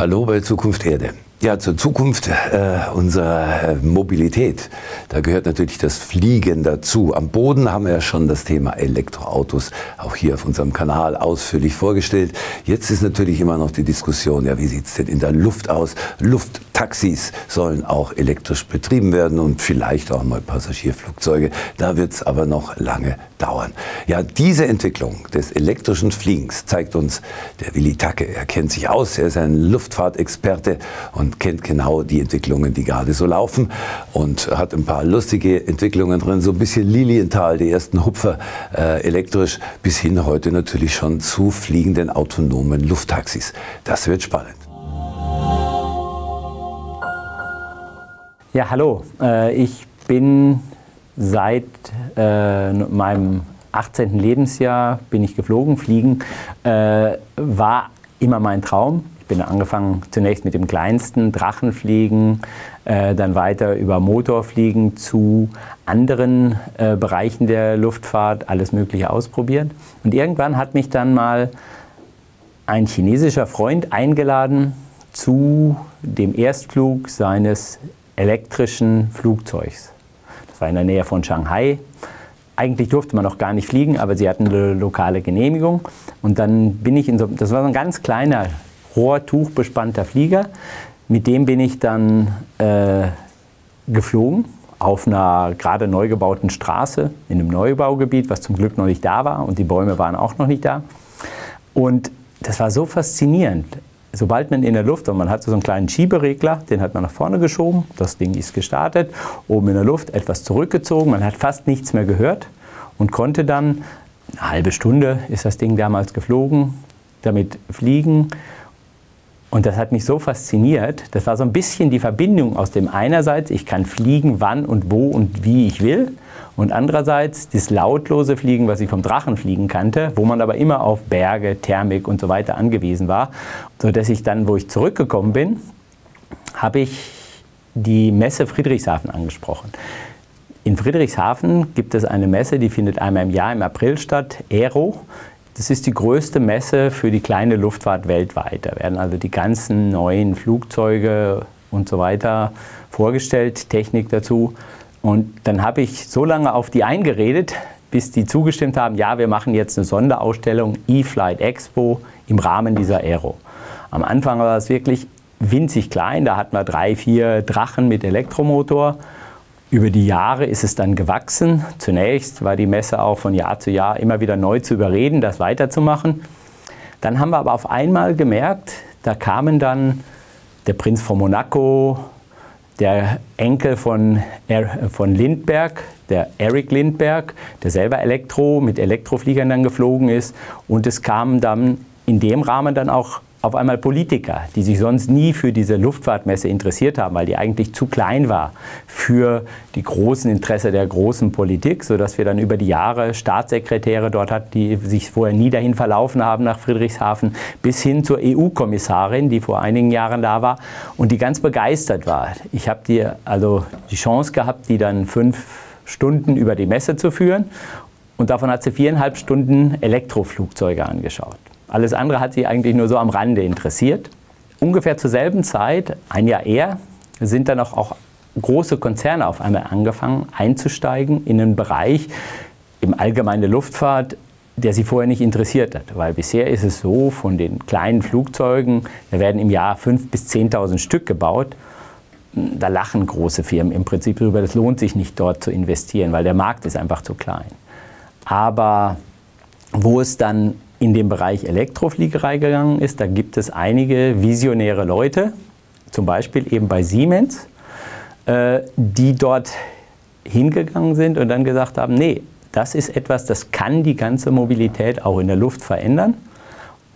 Hallo bei Zukunft Erde. Ja, zur Zukunft äh, unserer äh, Mobilität. Da gehört natürlich das Fliegen dazu. Am Boden haben wir ja schon das Thema Elektroautos auch hier auf unserem Kanal ausführlich vorgestellt. Jetzt ist natürlich immer noch die Diskussion, ja, wie sieht's denn in der Luft aus? Lufttaxis sollen auch elektrisch betrieben werden und vielleicht auch mal Passagierflugzeuge. Da wird's aber noch lange dauern. Ja, diese Entwicklung des elektrischen Fliegens zeigt uns der Willi Tacke. Er kennt sich aus, er ist ein Luftfahrtexperte und kennt genau die Entwicklungen, die gerade so laufen und hat ein paar lustige Entwicklungen drin, so ein bisschen Lilienthal, die ersten Hupfer äh, elektrisch, bis hin heute natürlich schon zu fliegenden autonomen Lufttaxis. Das wird spannend. Ja, hallo. Äh, ich bin seit äh, meinem 18. Lebensjahr bin ich geflogen. Fliegen äh, war immer mein Traum bin angefangen zunächst mit dem kleinsten Drachenfliegen, äh, dann weiter über Motorfliegen zu anderen äh, Bereichen der Luftfahrt, alles Mögliche ausprobiert. Und irgendwann hat mich dann mal ein chinesischer Freund eingeladen zu dem Erstflug seines elektrischen Flugzeugs. Das war in der Nähe von Shanghai. Eigentlich durfte man noch gar nicht fliegen, aber sie hatten eine lokale Genehmigung. Und dann bin ich in so, das war so ein ganz kleiner rohrtuchbespannter Flieger. Mit dem bin ich dann äh, geflogen auf einer gerade neu gebauten Straße in einem Neubaugebiet, was zum Glück noch nicht da war und die Bäume waren auch noch nicht da. Und das war so faszinierend. Sobald man in der Luft war, man hatte so einen kleinen Schieberegler, den hat man nach vorne geschoben, das Ding ist gestartet, oben in der Luft etwas zurückgezogen, man hat fast nichts mehr gehört und konnte dann, eine halbe Stunde ist das Ding damals geflogen, damit fliegen und das hat mich so fasziniert. Das war so ein bisschen die Verbindung aus dem einerseits, ich kann fliegen, wann und wo und wie ich will. Und andererseits das lautlose Fliegen, was ich vom Drachenfliegen kannte, wo man aber immer auf Berge, Thermik und so weiter angewiesen war. Sodass ich dann, wo ich zurückgekommen bin, habe ich die Messe Friedrichshafen angesprochen. In Friedrichshafen gibt es eine Messe, die findet einmal im Jahr im April statt, Aero. Das ist die größte Messe für die kleine Luftfahrt weltweit. Da werden also die ganzen neuen Flugzeuge und so weiter vorgestellt, Technik dazu. Und dann habe ich so lange auf die eingeredet, bis die zugestimmt haben, ja, wir machen jetzt eine Sonderausstellung E-Flight Expo im Rahmen dieser Aero. Am Anfang war das wirklich winzig klein, da hatten wir drei, vier Drachen mit Elektromotor. Über die Jahre ist es dann gewachsen. Zunächst war die Messe auch von Jahr zu Jahr immer wieder neu zu überreden, das weiterzumachen. Dann haben wir aber auf einmal gemerkt, da kamen dann der Prinz von Monaco, der Enkel von, er von Lindbergh, der Eric Lindbergh, der selber Elektro mit Elektrofliegern dann geflogen ist. Und es kamen dann in dem Rahmen dann auch auf einmal Politiker, die sich sonst nie für diese Luftfahrtmesse interessiert haben, weil die eigentlich zu klein war für die großen Interesse der großen Politik, sodass wir dann über die Jahre Staatssekretäre dort hatten, die sich vorher nie dahin verlaufen haben nach Friedrichshafen, bis hin zur EU-Kommissarin, die vor einigen Jahren da war und die ganz begeistert war. Ich habe die, also die Chance gehabt, die dann fünf Stunden über die Messe zu führen und davon hat sie viereinhalb Stunden Elektroflugzeuge angeschaut. Alles andere hat sie eigentlich nur so am Rande interessiert. Ungefähr zur selben Zeit, ein Jahr eher, sind dann auch, auch große Konzerne auf einmal angefangen einzusteigen in einen Bereich im allgemeinen Luftfahrt, der sie vorher nicht interessiert hat. Weil bisher ist es so, von den kleinen Flugzeugen, da werden im Jahr 5.000 bis 10.000 Stück gebaut. Da lachen große Firmen im Prinzip darüber, das lohnt sich nicht dort zu investieren, weil der Markt ist einfach zu klein. Aber wo es dann in den Bereich Elektrofliegerei gegangen ist, da gibt es einige visionäre Leute, zum Beispiel eben bei Siemens, äh, die dort hingegangen sind und dann gesagt haben, nee, das ist etwas, das kann die ganze Mobilität auch in der Luft verändern.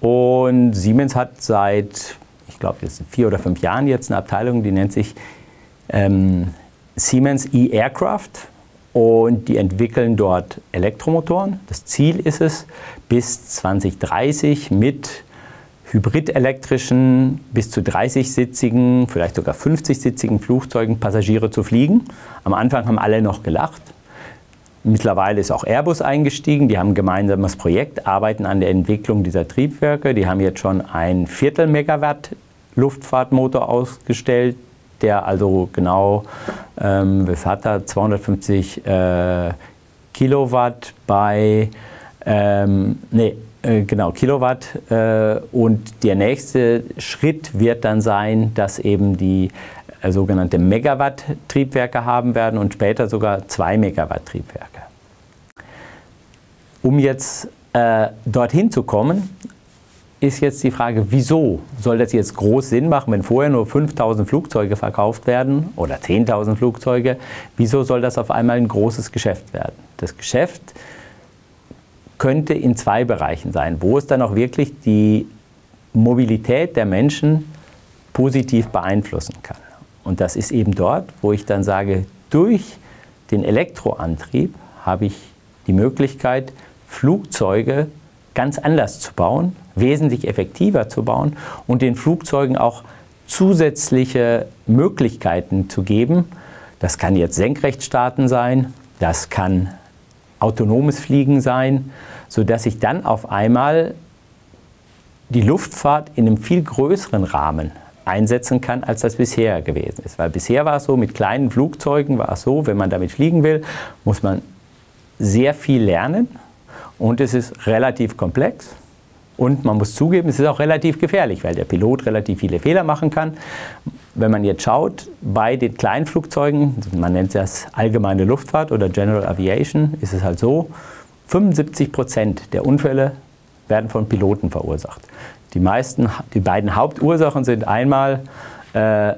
Und Siemens hat seit, ich glaube, jetzt vier oder fünf Jahren jetzt eine Abteilung, die nennt sich ähm, Siemens E-Aircraft. Und die entwickeln dort Elektromotoren. Das Ziel ist es, bis 2030 mit hybridelektrischen, bis zu 30-sitzigen, vielleicht sogar 50-sitzigen Flugzeugen Passagiere zu fliegen. Am Anfang haben alle noch gelacht. Mittlerweile ist auch Airbus eingestiegen. Die haben ein gemeinsames Projekt, arbeiten an der Entwicklung dieser Triebwerke. Die haben jetzt schon ein Viertel Megawatt Luftfahrtmotor ausgestellt, der also genau, ähm, was hat er, 250 äh, Kilowatt bei, ähm, nee, äh, genau, Kilowatt. Äh, und der nächste Schritt wird dann sein, dass eben die äh, sogenannte Megawatt-Triebwerke haben werden und später sogar 2 Megawatt-Triebwerke. Um jetzt äh, dorthin zu kommen, ist jetzt die Frage, wieso soll das jetzt groß Sinn machen, wenn vorher nur 5000 Flugzeuge verkauft werden oder 10.000 Flugzeuge? Wieso soll das auf einmal ein großes Geschäft werden? Das Geschäft könnte in zwei Bereichen sein, wo es dann auch wirklich die Mobilität der Menschen positiv beeinflussen kann. Und das ist eben dort, wo ich dann sage, durch den Elektroantrieb habe ich die Möglichkeit, Flugzeuge ganz anders zu bauen, wesentlich effektiver zu bauen und den Flugzeugen auch zusätzliche Möglichkeiten zu geben. Das kann jetzt Senkrechtstarten sein, das kann autonomes Fliegen sein, sodass ich dann auf einmal die Luftfahrt in einem viel größeren Rahmen einsetzen kann, als das bisher gewesen ist. Weil bisher war es so, mit kleinen Flugzeugen war es so, wenn man damit fliegen will, muss man sehr viel lernen und es ist relativ komplex. Und man muss zugeben, es ist auch relativ gefährlich, weil der Pilot relativ viele Fehler machen kann. Wenn man jetzt schaut, bei den Kleinflugzeugen, man nennt das allgemeine Luftfahrt oder General Aviation, ist es halt so, 75 Prozent der Unfälle werden von Piloten verursacht. Die, meisten, die beiden Hauptursachen sind einmal äh,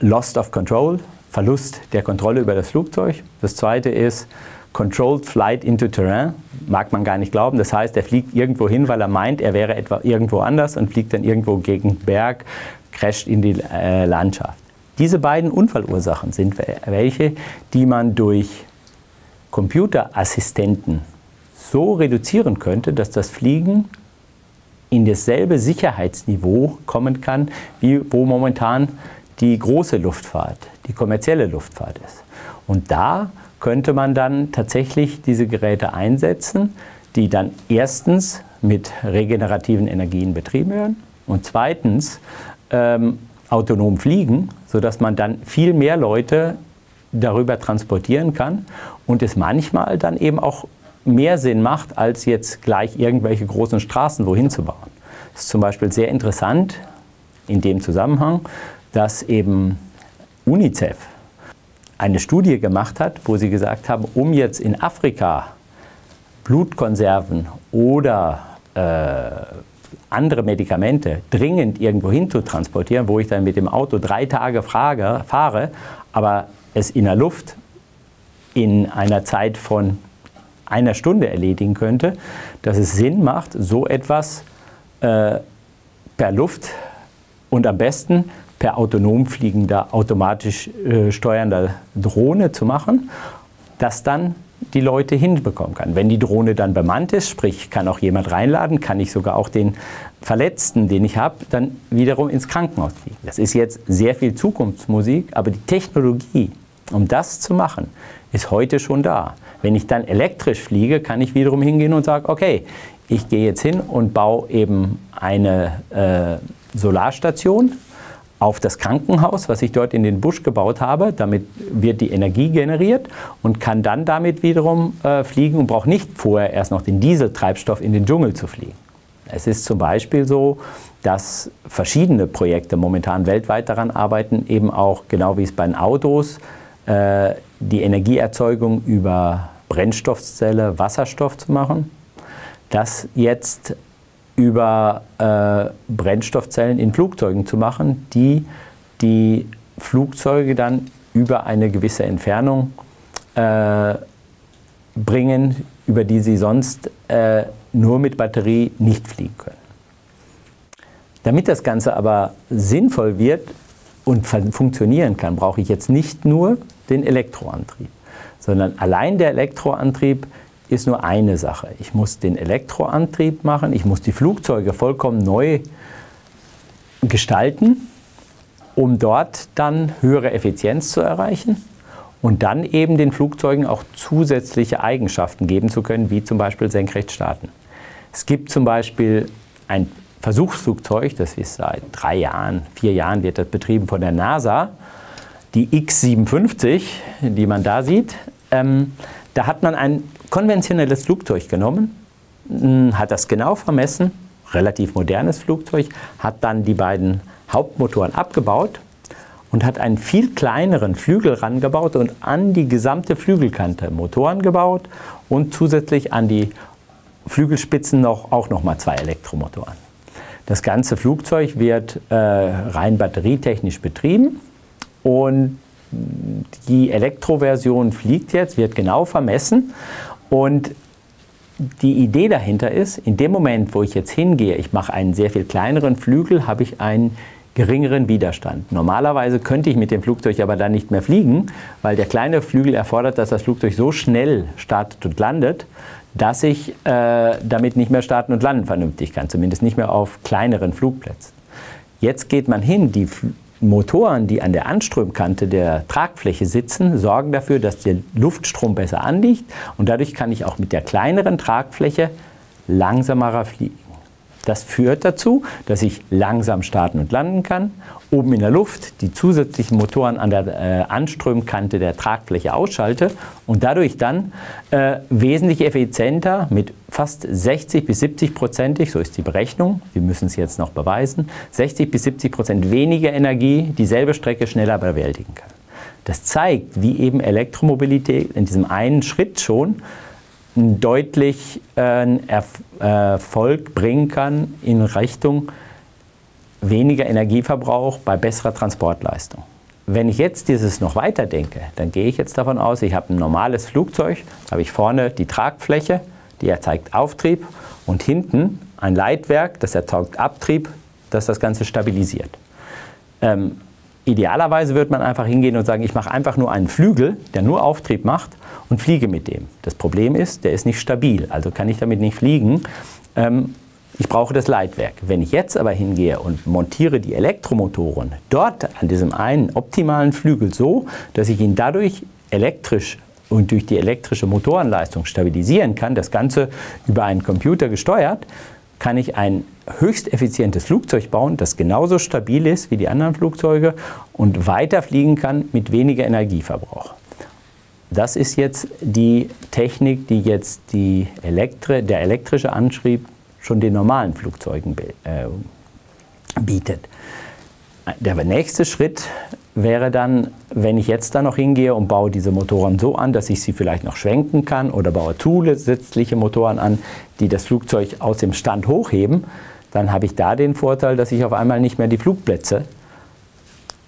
Lost of Control, Verlust der Kontrolle über das Flugzeug. Das zweite ist Controlled Flight into Terrain, mag man gar nicht glauben. Das heißt, er fliegt irgendwo hin, weil er meint, er wäre etwa irgendwo anders und fliegt dann irgendwo gegen Berg, crasht in die äh, Landschaft. Diese beiden Unfallursachen sind welche, die man durch Computerassistenten so reduzieren könnte, dass das Fliegen in dasselbe Sicherheitsniveau kommen kann, wie wo momentan die große Luftfahrt, die kommerzielle Luftfahrt ist. Und da könnte man dann tatsächlich diese Geräte einsetzen, die dann erstens mit regenerativen Energien betrieben werden und zweitens ähm, autonom fliegen, sodass man dann viel mehr Leute darüber transportieren kann und es manchmal dann eben auch mehr Sinn macht, als jetzt gleich irgendwelche großen Straßen wohin zu bauen. Es ist zum Beispiel sehr interessant in dem Zusammenhang, dass eben UNICEF eine Studie gemacht hat, wo sie gesagt haben, um jetzt in Afrika Blutkonserven oder äh, andere Medikamente dringend irgendwo hin zu transportieren, wo ich dann mit dem Auto drei Tage frage, fahre, aber es in der Luft in einer Zeit von einer Stunde erledigen könnte, dass es Sinn macht, so etwas äh, per Luft und am besten per autonom fliegender, automatisch äh, steuernder Drohne zu machen, das dann die Leute hinbekommen kann. Wenn die Drohne dann bemannt ist, sprich kann auch jemand reinladen, kann ich sogar auch den Verletzten, den ich habe, dann wiederum ins Krankenhaus fliegen. Das ist jetzt sehr viel Zukunftsmusik, aber die Technologie, um das zu machen, ist heute schon da. Wenn ich dann elektrisch fliege, kann ich wiederum hingehen und sagen, okay, ich gehe jetzt hin und baue eben eine äh, Solarstation, auf das Krankenhaus, was ich dort in den Busch gebaut habe. Damit wird die Energie generiert und kann dann damit wiederum äh, fliegen und braucht nicht vorher erst noch den Dieseltreibstoff in den Dschungel zu fliegen. Es ist zum Beispiel so, dass verschiedene Projekte momentan weltweit daran arbeiten, eben auch, genau wie es bei den Autos, äh, die Energieerzeugung über Brennstoffzelle Wasserstoff zu machen. Das jetzt über äh, Brennstoffzellen in Flugzeugen zu machen, die die Flugzeuge dann über eine gewisse Entfernung äh, bringen, über die sie sonst äh, nur mit Batterie nicht fliegen können. Damit das Ganze aber sinnvoll wird und funktionieren kann, brauche ich jetzt nicht nur den Elektroantrieb, sondern allein der Elektroantrieb ist nur eine Sache. Ich muss den Elektroantrieb machen, ich muss die Flugzeuge vollkommen neu gestalten, um dort dann höhere Effizienz zu erreichen und dann eben den Flugzeugen auch zusätzliche Eigenschaften geben zu können, wie zum Beispiel Senkrechtstarten. Es gibt zum Beispiel ein Versuchsflugzeug, das ist seit drei Jahren, vier Jahren wird das betrieben von der NASA, die X-57, die man da sieht. Ähm, da hat man ein konventionelles Flugzeug genommen, hat das genau vermessen, relativ modernes Flugzeug, hat dann die beiden Hauptmotoren abgebaut und hat einen viel kleineren Flügel rangebaut und an die gesamte Flügelkante Motoren gebaut und zusätzlich an die Flügelspitzen noch, auch nochmal zwei Elektromotoren. Das ganze Flugzeug wird äh, rein batterietechnisch betrieben und die Elektroversion fliegt jetzt, wird genau vermessen und die Idee dahinter ist, in dem Moment, wo ich jetzt hingehe, ich mache einen sehr viel kleineren Flügel, habe ich einen geringeren Widerstand. Normalerweise könnte ich mit dem Flugzeug aber dann nicht mehr fliegen, weil der kleine Flügel erfordert, dass das Flugzeug so schnell startet und landet, dass ich äh, damit nicht mehr starten und landen vernünftig kann, zumindest nicht mehr auf kleineren Flugplätzen. Jetzt geht man hin, die Motoren, die an der Anströmkante der Tragfläche sitzen, sorgen dafür, dass der Luftstrom besser anliegt und dadurch kann ich auch mit der kleineren Tragfläche langsamer fliegen. Das führt dazu, dass ich langsam starten und landen kann, oben in der Luft die zusätzlichen Motoren an der äh, Anströmkante der Tragfläche ausschalte und dadurch dann äh, wesentlich effizienter mit fast 60 bis 70 Prozentig, so ist die Berechnung, wir müssen es jetzt noch beweisen, 60 bis 70 Prozent weniger Energie dieselbe Strecke schneller bewältigen kann. Das zeigt, wie eben Elektromobilität in diesem einen Schritt schon deutlich äh, Erfolg bringen kann in Richtung weniger Energieverbrauch bei besserer Transportleistung. Wenn ich jetzt dieses noch weiter denke, dann gehe ich jetzt davon aus, ich habe ein normales Flugzeug, habe ich vorne die Tragfläche, die erzeugt Auftrieb und hinten ein Leitwerk, das erzeugt Abtrieb, das das Ganze stabilisiert. Ähm, idealerweise würde man einfach hingehen und sagen, ich mache einfach nur einen Flügel, der nur Auftrieb macht und fliege mit dem. Das Problem ist, der ist nicht stabil, also kann ich damit nicht fliegen. Ähm, ich brauche das Leitwerk. Wenn ich jetzt aber hingehe und montiere die Elektromotoren dort an diesem einen optimalen Flügel so, dass ich ihn dadurch elektrisch und durch die elektrische Motorenleistung stabilisieren kann, das Ganze über einen Computer gesteuert, kann ich ein höchst effizientes Flugzeug bauen, das genauso stabil ist wie die anderen Flugzeuge und weiter fliegen kann mit weniger Energieverbrauch. Das ist jetzt die Technik, die jetzt die Elektri der elektrische Antrieb schon den normalen Flugzeugen äh, bietet. Der nächste Schritt wäre dann, wenn ich jetzt da noch hingehe und baue diese Motoren so an, dass ich sie vielleicht noch schwenken kann oder baue zusätzliche Motoren an, die das Flugzeug aus dem Stand hochheben, dann habe ich da den Vorteil, dass ich auf einmal nicht mehr die Flugplätze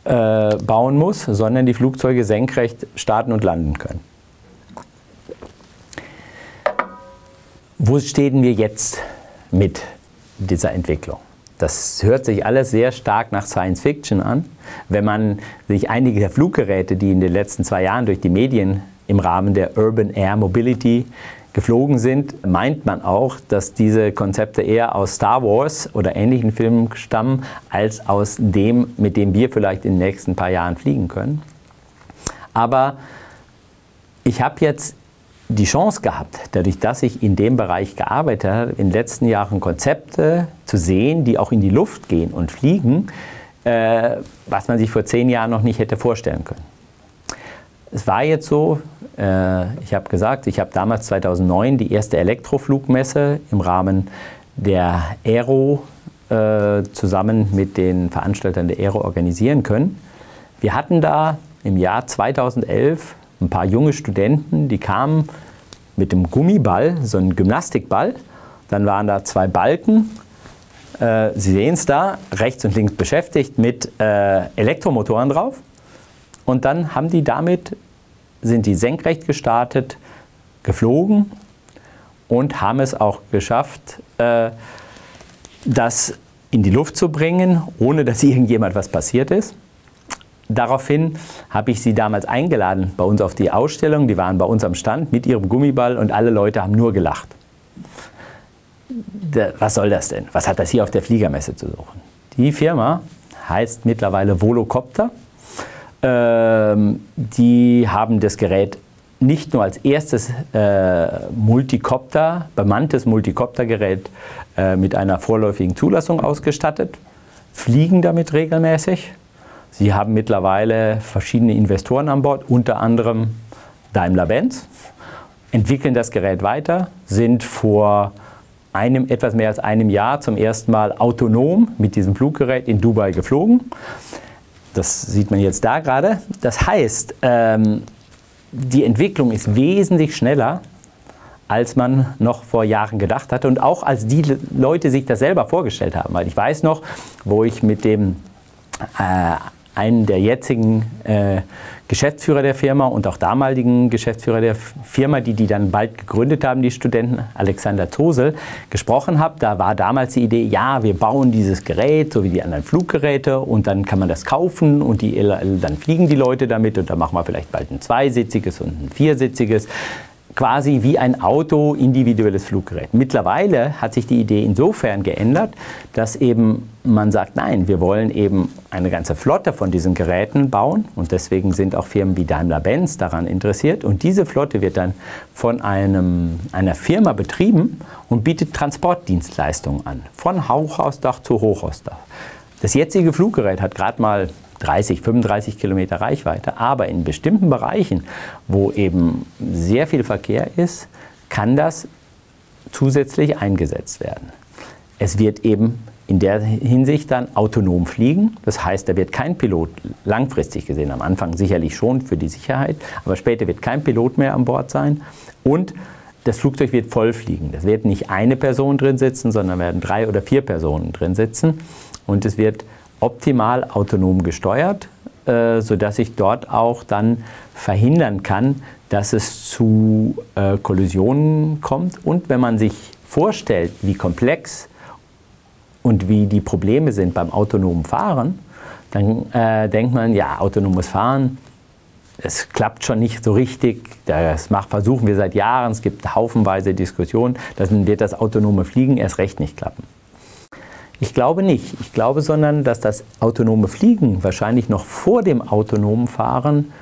äh, bauen muss, sondern die Flugzeuge senkrecht starten und landen können. Wo stehen wir jetzt mit dieser Entwicklung? Das hört sich alles sehr stark nach Science Fiction an. Wenn man sich einige der Fluggeräte, die in den letzten zwei Jahren durch die Medien im Rahmen der Urban Air Mobility geflogen sind, meint man auch, dass diese Konzepte eher aus Star Wars oder ähnlichen Filmen stammen, als aus dem, mit dem wir vielleicht in den nächsten paar Jahren fliegen können. Aber ich habe jetzt die Chance gehabt, dadurch, dass ich in dem Bereich gearbeitet habe, in den letzten Jahren Konzepte zu sehen, die auch in die Luft gehen und fliegen, äh, was man sich vor zehn Jahren noch nicht hätte vorstellen können. Es war jetzt so, ich habe gesagt, ich habe damals 2009 die erste Elektroflugmesse im Rahmen der Aero äh, zusammen mit den Veranstaltern der Aero organisieren können. Wir hatten da im Jahr 2011 ein paar junge Studenten, die kamen mit dem Gummiball, so einem Gymnastikball. Dann waren da zwei Balken. Äh, Sie sehen es da, rechts und links beschäftigt mit äh, Elektromotoren drauf. Und dann haben die damit, sind die senkrecht gestartet, geflogen und haben es auch geschafft, äh, das in die Luft zu bringen, ohne dass irgendjemand was passiert ist. Daraufhin habe ich sie damals eingeladen bei uns auf die Ausstellung. Die waren bei uns am Stand mit ihrem Gummiball und alle Leute haben nur gelacht. Was soll das denn? Was hat das hier auf der Fliegermesse zu suchen? Die Firma heißt mittlerweile Volocopter. Ähm, die haben das Gerät nicht nur als erstes äh, Multicopter, bemanntes Multicoptergerät äh, mit einer vorläufigen Zulassung ausgestattet, fliegen damit regelmäßig. Sie haben mittlerweile verschiedene Investoren an Bord, unter anderem Daimler-Benz, entwickeln das Gerät weiter, sind vor einem, etwas mehr als einem Jahr zum ersten Mal autonom mit diesem Fluggerät in Dubai geflogen. Das sieht man jetzt da gerade. Das heißt, ähm, die Entwicklung ist wesentlich schneller, als man noch vor Jahren gedacht hatte und auch als die Leute sich das selber vorgestellt haben. Weil ich weiß noch, wo ich mit dem äh, einen der jetzigen äh, Geschäftsführer der Firma und auch damaligen Geschäftsführer der Firma, die die dann bald gegründet haben, die Studenten, Alexander Tosel, gesprochen habe. Da war damals die Idee, ja, wir bauen dieses Gerät, so wie die anderen Fluggeräte, und dann kann man das kaufen und die, dann fliegen die Leute damit und dann machen wir vielleicht bald ein zweisitziges und ein viersitziges quasi wie ein Auto individuelles Fluggerät. Mittlerweile hat sich die Idee insofern geändert, dass eben man sagt, nein, wir wollen eben eine ganze Flotte von diesen Geräten bauen und deswegen sind auch Firmen wie Daimler-Benz daran interessiert und diese Flotte wird dann von einem, einer Firma betrieben und bietet Transportdienstleistungen an, von Hochhausdach zu Hochhausdach. Das jetzige Fluggerät hat gerade mal 30, 35 Kilometer Reichweite. Aber in bestimmten Bereichen, wo eben sehr viel Verkehr ist, kann das zusätzlich eingesetzt werden. Es wird eben in der Hinsicht dann autonom fliegen. Das heißt, da wird kein Pilot langfristig gesehen, am Anfang sicherlich schon für die Sicherheit, aber später wird kein Pilot mehr an Bord sein. Und das Flugzeug wird voll fliegen. Das wird nicht eine Person drin sitzen, sondern werden drei oder vier Personen drin sitzen. Und es wird optimal autonom gesteuert, äh, sodass ich dort auch dann verhindern kann, dass es zu äh, Kollisionen kommt. Und wenn man sich vorstellt, wie komplex und wie die Probleme sind beim autonomen Fahren, dann äh, denkt man, ja, autonomes Fahren, es klappt schon nicht so richtig. Das versuchen wir seit Jahren. Es gibt haufenweise Diskussionen. Dann wird das autonome Fliegen erst recht nicht klappen. Ich glaube nicht. Ich glaube, sondern dass das autonome Fliegen wahrscheinlich noch vor dem autonomen Fahren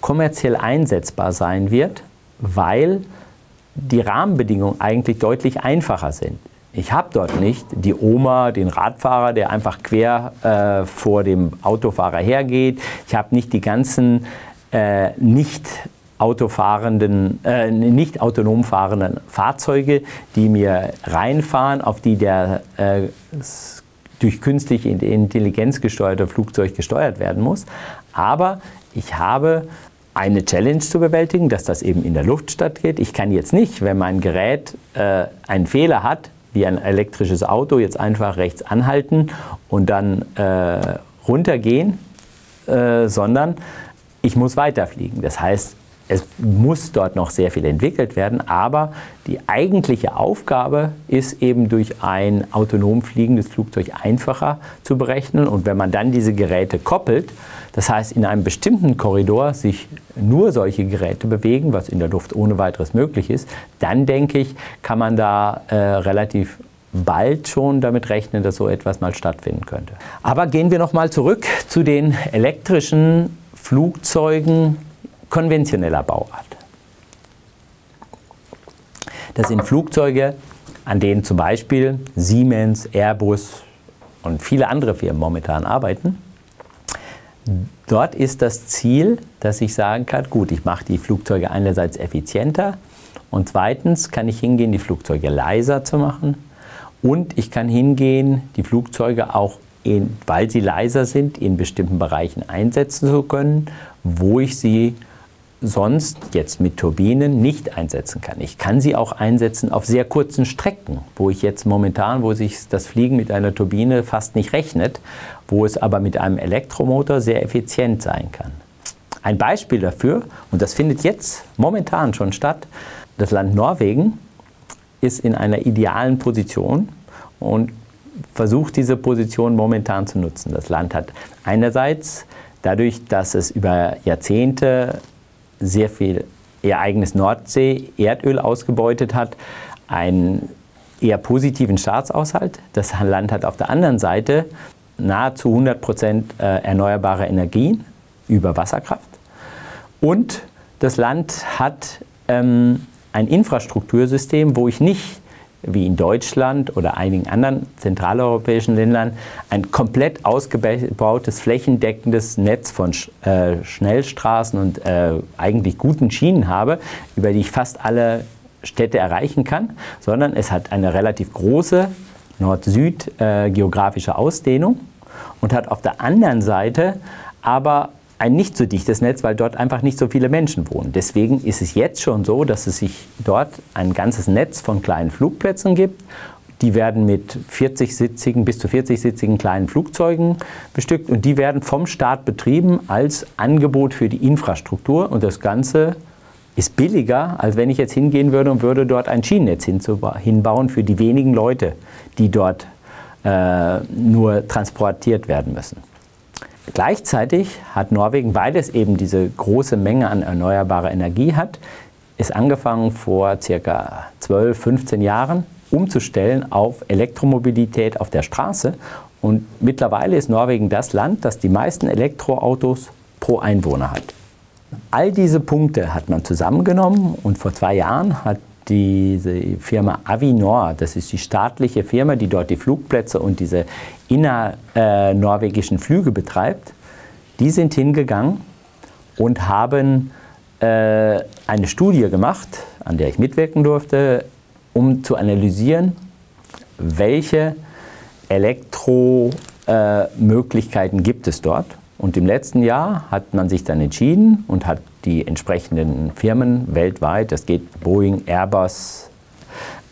kommerziell einsetzbar sein wird, weil die Rahmenbedingungen eigentlich deutlich einfacher sind. Ich habe dort nicht die Oma, den Radfahrer, der einfach quer äh, vor dem Autofahrer hergeht. Ich habe nicht die ganzen äh, nicht autofahrenden, äh, nicht autonom fahrenden Fahrzeuge, die mir reinfahren, auf die der äh, durch künstliche Intelligenz gesteuerte Flugzeug gesteuert werden muss. Aber ich habe eine Challenge zu bewältigen, dass das eben in der Luft stattgeht. Ich kann jetzt nicht, wenn mein Gerät äh, einen Fehler hat, wie ein elektrisches Auto, jetzt einfach rechts anhalten und dann äh, runtergehen, äh, sondern ich muss weiterfliegen. Das heißt, es muss dort noch sehr viel entwickelt werden, aber die eigentliche Aufgabe ist eben durch ein autonom fliegendes Flugzeug einfacher zu berechnen. Und wenn man dann diese Geräte koppelt, das heißt in einem bestimmten Korridor sich nur solche Geräte bewegen, was in der Luft ohne weiteres möglich ist, dann denke ich, kann man da äh, relativ bald schon damit rechnen, dass so etwas mal stattfinden könnte. Aber gehen wir noch mal zurück zu den elektrischen Flugzeugen konventioneller Bauart. Das sind Flugzeuge, an denen zum Beispiel Siemens, Airbus und viele andere Firmen momentan arbeiten. Dort ist das Ziel, dass ich sagen kann, gut, ich mache die Flugzeuge einerseits effizienter und zweitens kann ich hingehen, die Flugzeuge leiser zu machen und ich kann hingehen, die Flugzeuge auch, in, weil sie leiser sind, in bestimmten Bereichen einsetzen zu können, wo ich sie sonst jetzt mit Turbinen nicht einsetzen kann. Ich kann sie auch einsetzen auf sehr kurzen Strecken, wo ich jetzt momentan, wo sich das Fliegen mit einer Turbine fast nicht rechnet, wo es aber mit einem Elektromotor sehr effizient sein kann. Ein Beispiel dafür, und das findet jetzt momentan schon statt, das Land Norwegen ist in einer idealen Position und versucht diese Position momentan zu nutzen. Das Land hat einerseits dadurch, dass es über Jahrzehnte sehr viel ihr eigenes Nordsee-Erdöl ausgebeutet hat, einen eher positiven Staatshaushalt. Das Land hat auf der anderen Seite nahezu 100 Prozent äh, erneuerbare Energien über Wasserkraft. Und das Land hat ähm, ein Infrastruktursystem, wo ich nicht wie in Deutschland oder einigen anderen zentraleuropäischen Ländern ein komplett ausgebautes, flächendeckendes Netz von äh, Schnellstraßen und äh, eigentlich guten Schienen habe, über die ich fast alle Städte erreichen kann, sondern es hat eine relativ große Nord-Süd äh, geografische Ausdehnung und hat auf der anderen Seite aber ein nicht so dichtes Netz, weil dort einfach nicht so viele Menschen wohnen. Deswegen ist es jetzt schon so, dass es sich dort ein ganzes Netz von kleinen Flugplätzen gibt. Die werden mit 40-sitzigen, bis zu 40-sitzigen kleinen Flugzeugen bestückt und die werden vom Staat betrieben als Angebot für die Infrastruktur und das Ganze ist billiger, als wenn ich jetzt hingehen würde und würde dort ein Schienennetz hinbauen für die wenigen Leute, die dort äh, nur transportiert werden müssen. Gleichzeitig hat Norwegen, weil es eben diese große Menge an erneuerbarer Energie hat, ist angefangen vor circa 12, 15 Jahren umzustellen auf Elektromobilität auf der Straße. Und mittlerweile ist Norwegen das Land, das die meisten Elektroautos pro Einwohner hat. All diese Punkte hat man zusammengenommen und vor zwei Jahren hat diese Firma Avinor, das ist die staatliche Firma, die dort die Flugplätze und diese innernorwegischen äh, Flüge betreibt, die sind hingegangen und haben äh, eine Studie gemacht, an der ich mitwirken durfte, um zu analysieren, welche Elektromöglichkeiten äh, gibt es dort. Und im letzten Jahr hat man sich dann entschieden und hat die entsprechenden Firmen weltweit, das geht Boeing, Airbus,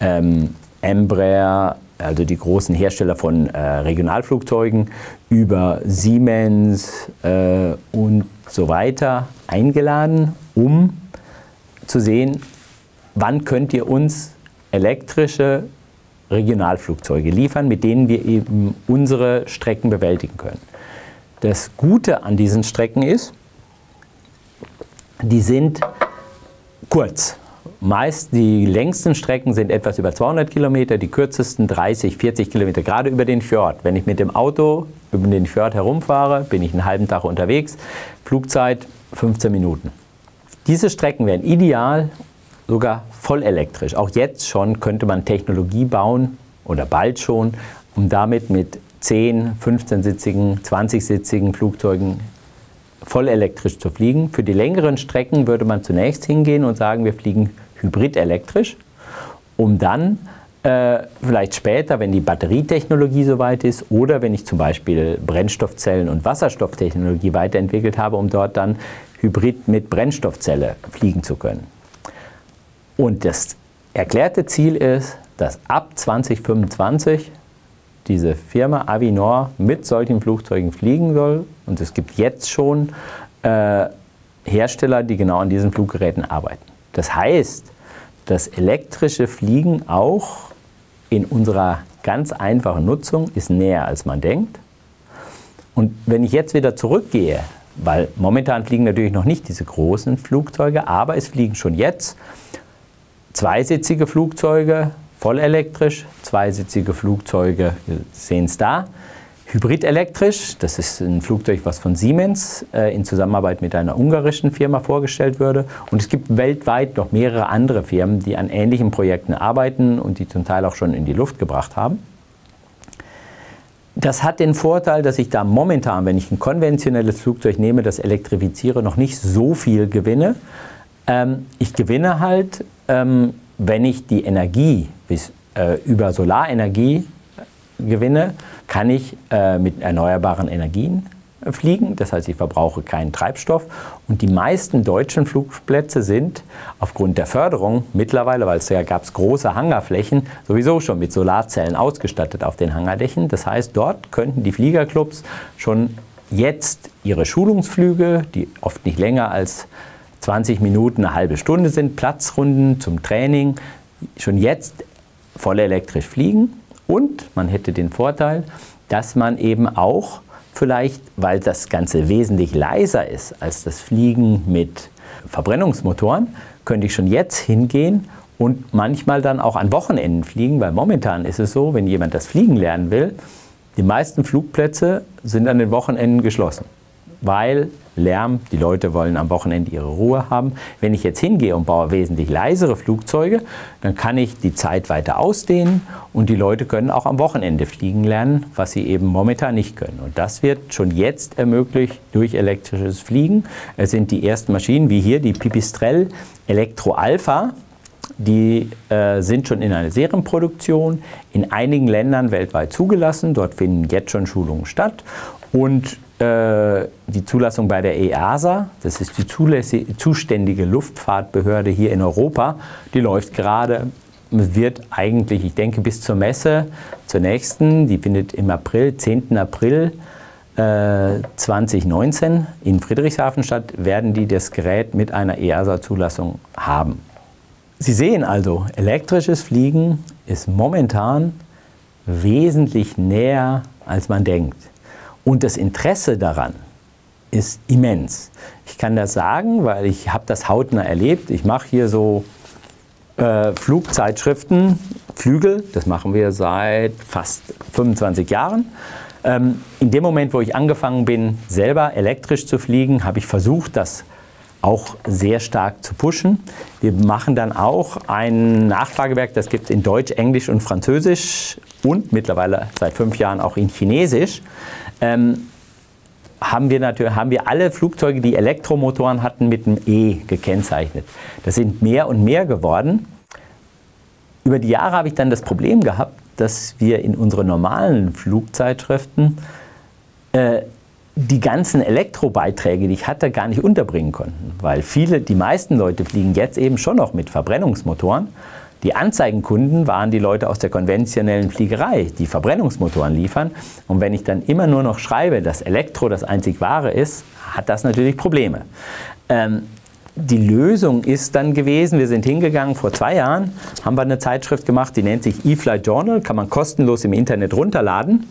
ähm, Embraer, also die großen Hersteller von äh, Regionalflugzeugen, über Siemens äh, und so weiter eingeladen, um zu sehen, wann könnt ihr uns elektrische Regionalflugzeuge liefern, mit denen wir eben unsere Strecken bewältigen können. Das Gute an diesen Strecken ist, die sind kurz. Meist die längsten Strecken sind etwas über 200 Kilometer, die kürzesten 30, 40 Kilometer, gerade über den Fjord. Wenn ich mit dem Auto über den Fjord herumfahre, bin ich einen halben Tag unterwegs. Flugzeit 15 Minuten. Diese Strecken wären ideal, sogar voll elektrisch. Auch jetzt schon könnte man Technologie bauen oder bald schon, um damit mit 10, 15-sitzigen, 20-sitzigen Flugzeugen voll elektrisch zu fliegen. Für die längeren Strecken würde man zunächst hingehen und sagen, wir fliegen hybrid-elektrisch, um dann äh, vielleicht später, wenn die Batterietechnologie soweit ist oder wenn ich zum Beispiel Brennstoffzellen und Wasserstofftechnologie weiterentwickelt habe, um dort dann hybrid mit Brennstoffzelle fliegen zu können. Und das erklärte Ziel ist, dass ab 2025 diese Firma Avinor mit solchen Flugzeugen fliegen soll. Und es gibt jetzt schon äh, Hersteller, die genau an diesen Fluggeräten arbeiten. Das heißt, das elektrische Fliegen auch in unserer ganz einfachen Nutzung ist näher, als man denkt. Und wenn ich jetzt wieder zurückgehe, weil momentan fliegen natürlich noch nicht diese großen Flugzeuge, aber es fliegen schon jetzt zweisitzige Flugzeuge, vollelektrisch, zweisitzige Flugzeuge, sehen es da. Hybridelektrisch, das ist ein Flugzeug, was von Siemens äh, in Zusammenarbeit mit einer ungarischen Firma vorgestellt würde. Und es gibt weltweit noch mehrere andere Firmen, die an ähnlichen Projekten arbeiten und die zum Teil auch schon in die Luft gebracht haben. Das hat den Vorteil, dass ich da momentan, wenn ich ein konventionelles Flugzeug nehme, das elektrifiziere, noch nicht so viel gewinne. Ähm, ich gewinne halt ähm, wenn ich die Energie bis, äh, über Solarenergie gewinne, kann ich äh, mit erneuerbaren Energien fliegen. Das heißt, ich verbrauche keinen Treibstoff. Und die meisten deutschen Flugplätze sind aufgrund der Förderung mittlerweile, weil es ja gab große Hangarflächen, sowieso schon mit Solarzellen ausgestattet auf den Hangardächen. Das heißt, dort könnten die Fliegerclubs schon jetzt ihre Schulungsflüge, die oft nicht länger als 20 Minuten, eine halbe Stunde sind, Platzrunden zum Training, schon jetzt voll elektrisch fliegen. Und man hätte den Vorteil, dass man eben auch vielleicht, weil das Ganze wesentlich leiser ist als das Fliegen mit Verbrennungsmotoren, könnte ich schon jetzt hingehen und manchmal dann auch an Wochenenden fliegen, weil momentan ist es so, wenn jemand das Fliegen lernen will, die meisten Flugplätze sind an den Wochenenden geschlossen weil Lärm, die Leute wollen am Wochenende ihre Ruhe haben. Wenn ich jetzt hingehe und baue wesentlich leisere Flugzeuge, dann kann ich die Zeit weiter ausdehnen und die Leute können auch am Wochenende fliegen lernen, was sie eben momentan nicht können. Und das wird schon jetzt ermöglicht durch elektrisches Fliegen. Es sind die ersten Maschinen, wie hier die Pipistrel Elektro Alpha, die äh, sind schon in einer Serienproduktion, in einigen Ländern weltweit zugelassen. Dort finden jetzt schon Schulungen statt. Und äh, die Zulassung bei der EASA, das ist die zuständige Luftfahrtbehörde hier in Europa, die läuft gerade. Wird eigentlich, ich denke, bis zur Messe, zur nächsten, die findet im April, 10. April äh, 2019 in Friedrichshafen statt, werden die das Gerät mit einer EASA-Zulassung haben. Sie sehen also, elektrisches Fliegen ist momentan wesentlich näher, als man denkt. Und das Interesse daran ist immens. Ich kann das sagen, weil ich habe das hautnah erlebt. Ich mache hier so äh, Flugzeitschriften, Flügel, das machen wir seit fast 25 Jahren. Ähm, in dem Moment, wo ich angefangen bin, selber elektrisch zu fliegen, habe ich versucht, das auch sehr stark zu pushen. Wir machen dann auch ein Nachfragewerk, das gibt es in Deutsch, Englisch und Französisch und mittlerweile seit fünf Jahren auch in Chinesisch. Ähm, haben wir natürlich haben wir alle Flugzeuge, die Elektromotoren hatten, mit einem E gekennzeichnet. Das sind mehr und mehr geworden. Über die Jahre habe ich dann das Problem gehabt, dass wir in unseren normalen Flugzeitschriften äh, die ganzen Elektrobeiträge, die ich hatte, gar nicht unterbringen konnten, weil viele, die meisten Leute fliegen jetzt eben schon noch mit Verbrennungsmotoren. Die Anzeigenkunden waren die Leute aus der konventionellen Fliegerei, die Verbrennungsmotoren liefern. Und wenn ich dann immer nur noch schreibe, dass Elektro das einzig wahre ist, hat das natürlich Probleme. Ähm, die Lösung ist dann gewesen, wir sind hingegangen vor zwei Jahren, haben wir eine Zeitschrift gemacht, die nennt sich eFlight Journal, kann man kostenlos im Internet runterladen.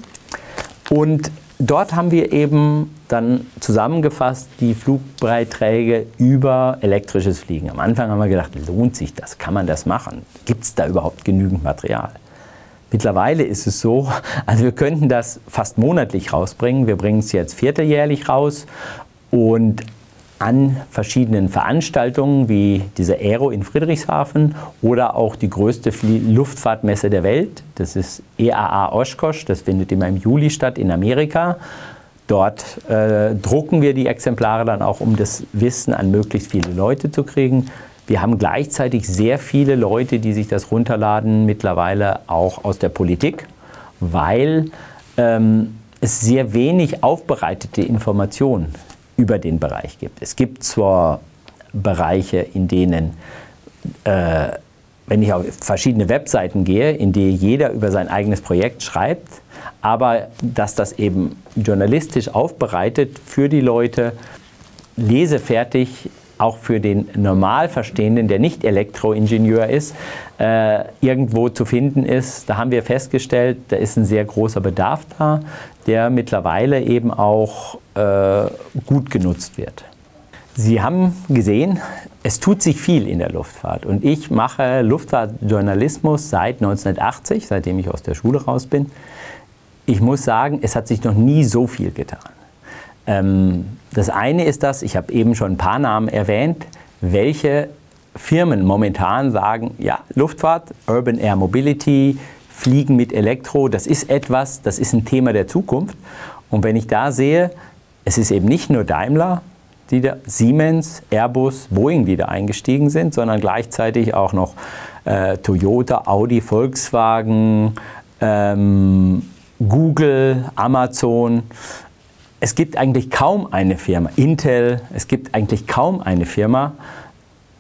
Und dort haben wir eben dann zusammengefasst die Flugbeiträge über elektrisches Fliegen. Am Anfang haben wir gedacht, lohnt sich das? Kann man das machen? Gibt es da überhaupt genügend Material? Mittlerweile ist es so, also wir könnten das fast monatlich rausbringen. Wir bringen es jetzt vierteljährlich raus und an verschiedenen Veranstaltungen wie diese Aero in Friedrichshafen oder auch die größte Luftfahrtmesse der Welt. Das ist EAA Oshkosh, das findet immer im Juli statt in Amerika. Dort äh, drucken wir die Exemplare dann auch, um das Wissen an möglichst viele Leute zu kriegen. Wir haben gleichzeitig sehr viele Leute, die sich das runterladen, mittlerweile auch aus der Politik, weil ähm, es sehr wenig aufbereitete Informationen über den Bereich gibt. Es gibt zwar Bereiche, in denen, äh, wenn ich auf verschiedene Webseiten gehe, in denen jeder über sein eigenes Projekt schreibt, aber dass das eben journalistisch aufbereitet für die Leute, lesefertig auch für den Normalverstehenden, der nicht Elektroingenieur ist, äh, irgendwo zu finden ist. Da haben wir festgestellt, da ist ein sehr großer Bedarf da, der mittlerweile eben auch äh, gut genutzt wird. Sie haben gesehen, es tut sich viel in der Luftfahrt und ich mache Luftfahrtjournalismus seit 1980, seitdem ich aus der Schule raus bin. Ich muss sagen, es hat sich noch nie so viel getan. Ähm, das eine ist das, ich habe eben schon ein paar Namen erwähnt, welche Firmen momentan sagen, ja, Luftfahrt, Urban Air Mobility, Fliegen mit Elektro, das ist etwas, das ist ein Thema der Zukunft. Und wenn ich da sehe, es ist eben nicht nur Daimler, die da, Siemens, Airbus, Boeing, die da eingestiegen sind, sondern gleichzeitig auch noch äh, Toyota, Audi, Volkswagen, ähm, Google, Amazon. Es gibt eigentlich kaum eine Firma, Intel, es gibt eigentlich kaum eine Firma,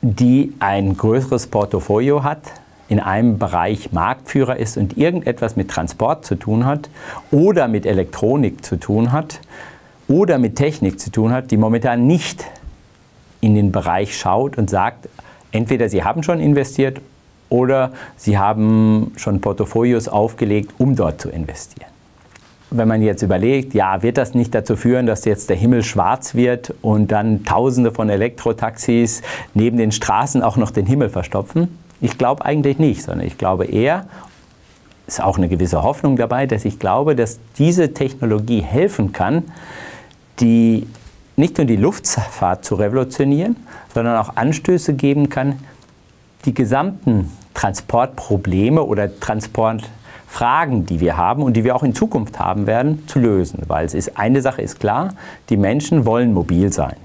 die ein größeres Portfolio hat, in einem Bereich Marktführer ist und irgendetwas mit Transport zu tun hat oder mit Elektronik zu tun hat oder mit Technik zu tun hat, die momentan nicht in den Bereich schaut und sagt, entweder sie haben schon investiert oder sie haben schon Portfolios aufgelegt, um dort zu investieren. Wenn man jetzt überlegt, ja, wird das nicht dazu führen, dass jetzt der Himmel schwarz wird und dann Tausende von Elektrotaxis neben den Straßen auch noch den Himmel verstopfen? Ich glaube eigentlich nicht, sondern ich glaube eher, ist auch eine gewisse Hoffnung dabei, dass ich glaube, dass diese Technologie helfen kann, die nicht nur die Luftfahrt zu revolutionieren, sondern auch Anstöße geben kann, die gesamten Transportprobleme oder Transportfragen, die wir haben und die wir auch in Zukunft haben werden, zu lösen. Weil es ist, eine Sache ist klar, die Menschen wollen mobil sein.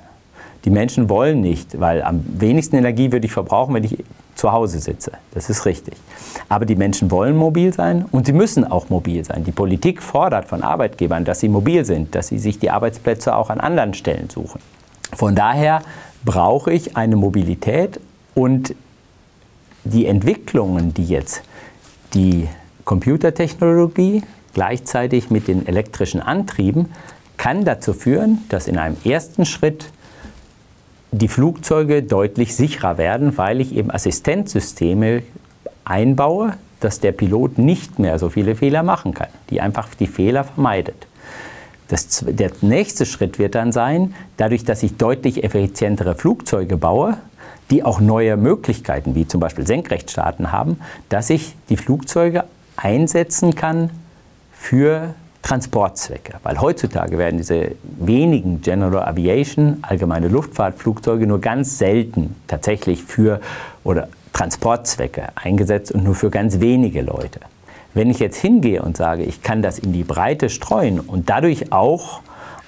Die Menschen wollen nicht, weil am wenigsten Energie würde ich verbrauchen, wenn ich zu Hause sitze. Das ist richtig. Aber die Menschen wollen mobil sein und sie müssen auch mobil sein. Die Politik fordert von Arbeitgebern, dass sie mobil sind, dass sie sich die Arbeitsplätze auch an anderen Stellen suchen. Von daher brauche ich eine Mobilität und die Entwicklungen, die jetzt die Computertechnologie gleichzeitig mit den elektrischen Antrieben, kann dazu führen, dass in einem ersten Schritt die Flugzeuge deutlich sicherer werden, weil ich eben Assistenzsysteme einbaue, dass der Pilot nicht mehr so viele Fehler machen kann, die einfach die Fehler vermeidet. Das, der nächste Schritt wird dann sein, dadurch, dass ich deutlich effizientere Flugzeuge baue, die auch neue Möglichkeiten, wie zum Beispiel Senkrechtstarten haben, dass ich die Flugzeuge einsetzen kann für Transportzwecke. Weil heutzutage werden diese wenigen General Aviation, allgemeine Luftfahrtflugzeuge, nur ganz selten tatsächlich für oder Transportzwecke eingesetzt und nur für ganz wenige Leute. Wenn ich jetzt hingehe und sage, ich kann das in die Breite streuen und dadurch auch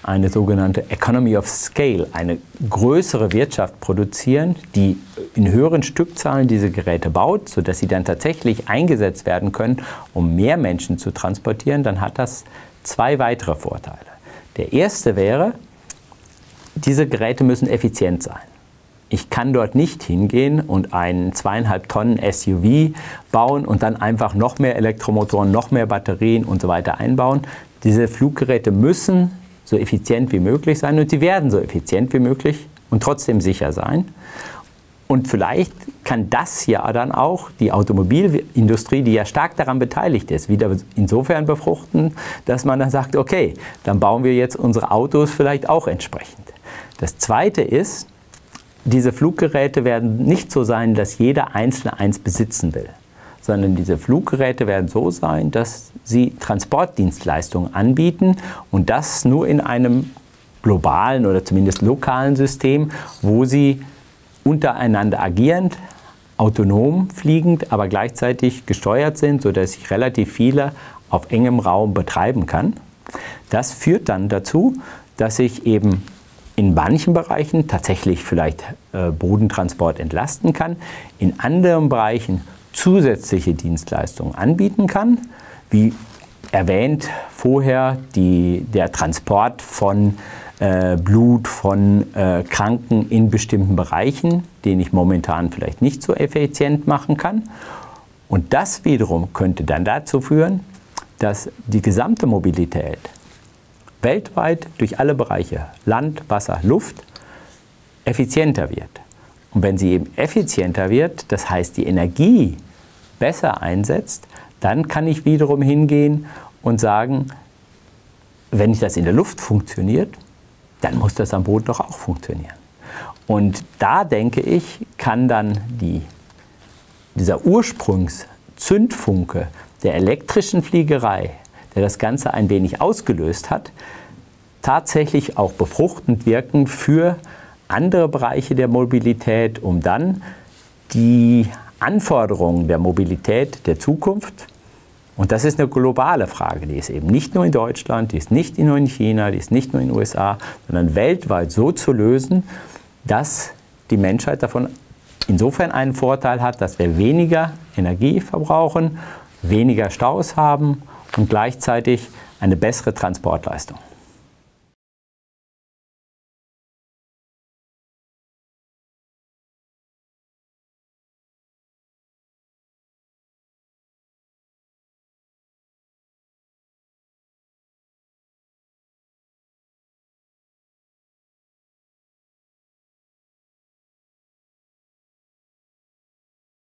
eine sogenannte Economy of Scale, eine größere Wirtschaft produzieren, die in höheren Stückzahlen diese Geräte baut, sodass sie dann tatsächlich eingesetzt werden können, um mehr Menschen zu transportieren, dann hat das zwei weitere Vorteile. Der erste wäre, diese Geräte müssen effizient sein. Ich kann dort nicht hingehen und einen zweieinhalb Tonnen SUV bauen und dann einfach noch mehr Elektromotoren, noch mehr Batterien und so weiter einbauen. Diese Fluggeräte müssen so effizient wie möglich sein und sie werden so effizient wie möglich und trotzdem sicher sein. Und vielleicht kann das ja dann auch die Automobilindustrie, die ja stark daran beteiligt ist, wieder insofern befruchten, dass man dann sagt, okay, dann bauen wir jetzt unsere Autos vielleicht auch entsprechend. Das Zweite ist, diese Fluggeräte werden nicht so sein, dass jeder Einzelne eins besitzen will sondern diese Fluggeräte werden so sein, dass sie Transportdienstleistungen anbieten und das nur in einem globalen oder zumindest lokalen System, wo sie untereinander agierend, autonom fliegend, aber gleichzeitig gesteuert sind, sodass ich relativ viele auf engem Raum betreiben kann. Das führt dann dazu, dass ich eben in manchen Bereichen tatsächlich vielleicht äh, Bodentransport entlasten kann, in anderen Bereichen zusätzliche Dienstleistungen anbieten kann, wie erwähnt vorher die, der Transport von äh, Blut von äh, Kranken in bestimmten Bereichen, den ich momentan vielleicht nicht so effizient machen kann. Und das wiederum könnte dann dazu führen, dass die gesamte Mobilität weltweit durch alle Bereiche Land, Wasser, Luft effizienter wird. Und wenn sie eben effizienter wird, das heißt die Energie besser einsetzt, dann kann ich wiederum hingehen und sagen, wenn das in der Luft funktioniert, dann muss das am Boden doch auch funktionieren. Und da denke ich, kann dann die, dieser Ursprungszündfunke der elektrischen Fliegerei, der das Ganze ein wenig ausgelöst hat, tatsächlich auch befruchtend wirken für andere Bereiche der Mobilität, um dann die Anforderungen der Mobilität der Zukunft, und das ist eine globale Frage, die ist eben nicht nur in Deutschland, die ist nicht nur in China, die ist nicht nur in den USA, sondern weltweit so zu lösen, dass die Menschheit davon insofern einen Vorteil hat, dass wir weniger Energie verbrauchen, weniger Staus haben und gleichzeitig eine bessere Transportleistung.